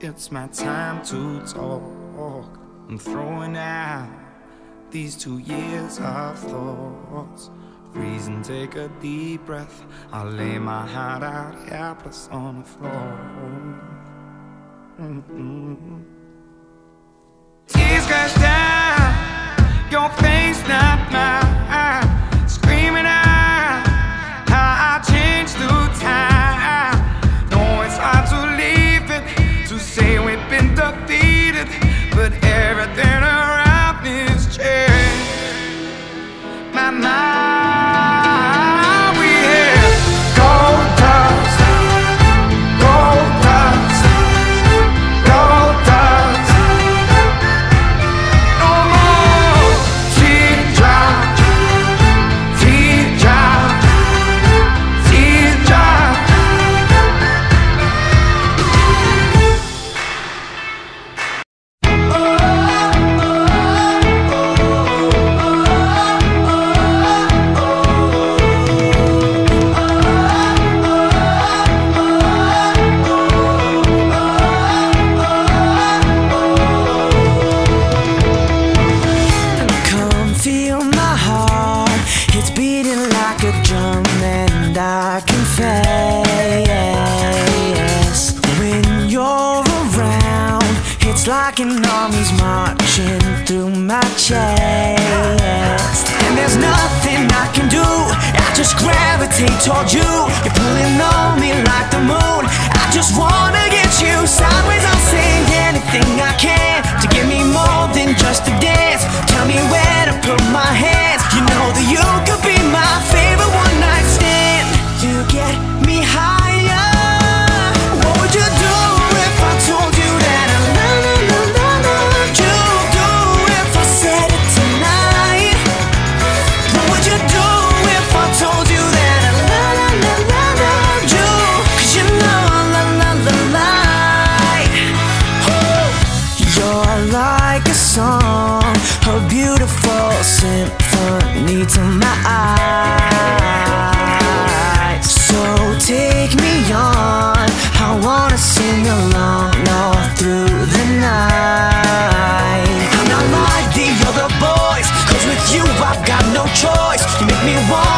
It's my time to talk. I'm throwing out these two years of thoughts. Freeze and take a deep breath. I'll lay my heart out helpless on the floor. Mm-hmm. Tears like army's marching through my chest, and there's nothing I can do. I just gravitate toward you. You're pulling on To my eyes, So take me on. I wanna sing along all through the night. I'm not like the other boys Cause with you I've got no choice. You make me want